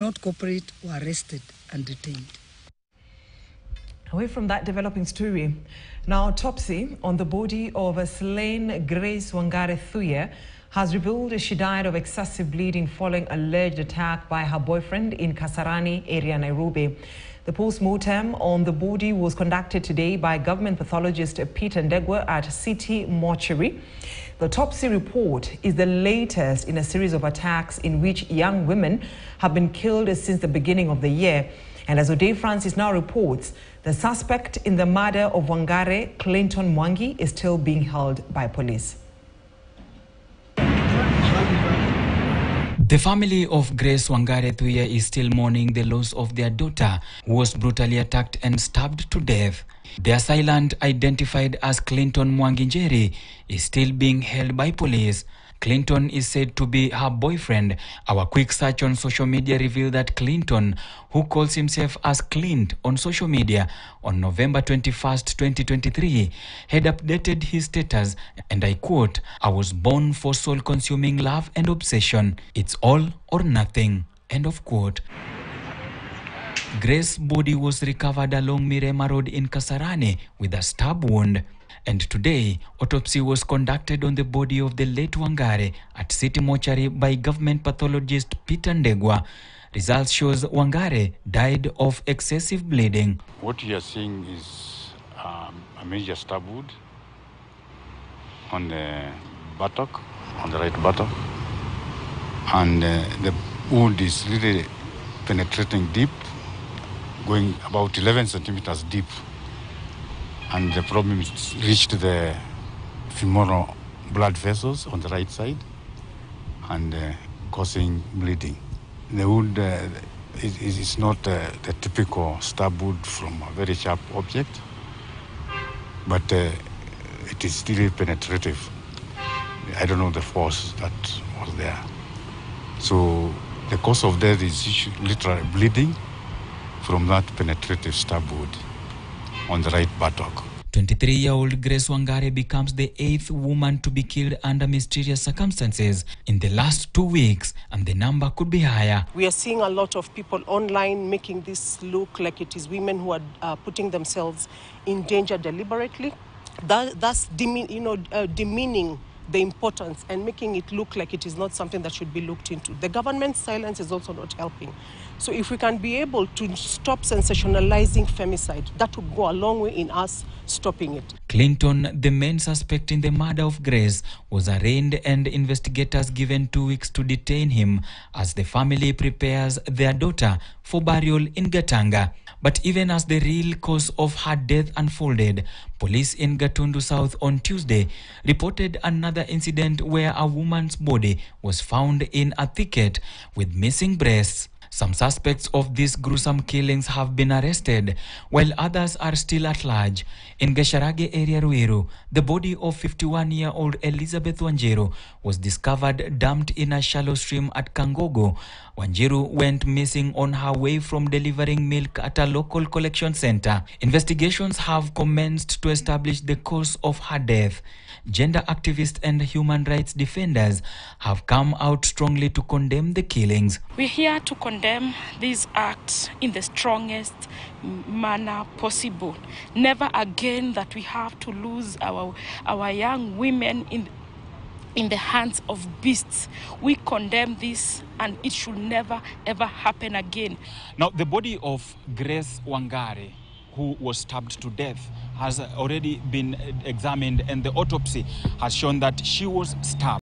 not cooperate were arrested and detained. Away from that developing story, now autopsy on the body of a slain Grace Wangare Thuye has revealed she died of excessive bleeding following alleged attack by her boyfriend in Kasarani area, Nairobi. The post-mortem on the body was conducted today by government pathologist Peter Ndegwa at City Mortuary. The autopsy report is the latest in a series of attacks in which young women have been killed since the beginning of the year. And as O'Day Francis now reports, the suspect in the murder of Wangare, Clinton Mwangi, is still being held by police. The family of Grace Wangare Thuya is still mourning the loss of their daughter, who was brutally attacked and stabbed to death. The assailant, identified as Clinton Mwanginjeri, is still being held by police. Clinton is said to be her boyfriend. Our quick search on social media revealed that Clinton, who calls himself as Clint on social media, on November 21st, 2023, had updated his status, and I quote, I was born for soul consuming love and obsession. It's all or nothing. End of quote. Grace's body was recovered along Mirema Road in Kasarani with a stab wound. And today, autopsy was conducted on the body of the late Wangare at City Mortuary by government pathologist Peter Ndegwa. Results shows Wangare died of excessive bleeding. What you are seeing is um, a major stab wound on the buttock, on the right buttock. And uh, the wound is really penetrating deep, going about 11 centimeters deep. And the problem reached the femoral blood vessels on the right side and uh, causing bleeding. The wound uh, is, is not uh, the typical stab wound from a very sharp object, but uh, it is still penetrative. I don't know the force that was there. So the cause of death is literally bleeding from that penetrative stab wound on the right buttock. 23 year old Grace Wangare becomes the eighth woman to be killed under mysterious circumstances in the last two weeks, and the number could be higher. We are seeing a lot of people online making this look like it is women who are uh, putting themselves in danger deliberately, that, thus deme- you know, uh, demeaning the importance and making it look like it is not something that should be looked into. The government's silence is also not helping. So if we can be able to stop sensationalizing femicide, that would go a long way in us stopping it. Clinton, the main suspect in the murder of Grace, was arraigned and investigators given two weeks to detain him as the family prepares their daughter for burial in Gatanga. But even as the real cause of her death unfolded, police in Gatundu South on Tuesday reported another incident where a woman's body was found in a thicket with missing breasts. Some suspects of these gruesome killings have been arrested, while others are still at large. In Gasharage area, Ruiru, the body of 51-year-old Elizabeth Wanjiru was discovered dumped in a shallow stream at Kangogo. Wanjiru went missing on her way from delivering milk at a local collection center. Investigations have commenced to establish the cause of her death. Gender activists and human rights defenders have come out strongly to condemn the killings. We're here to condemn these acts in the strongest manner possible. Never again that we have to lose our, our young women in, in the hands of beasts. We condemn this and it should never ever happen again. Now, the body of Grace Wangare, who was stabbed to death, has already been examined, and the autopsy has shown that she was stabbed.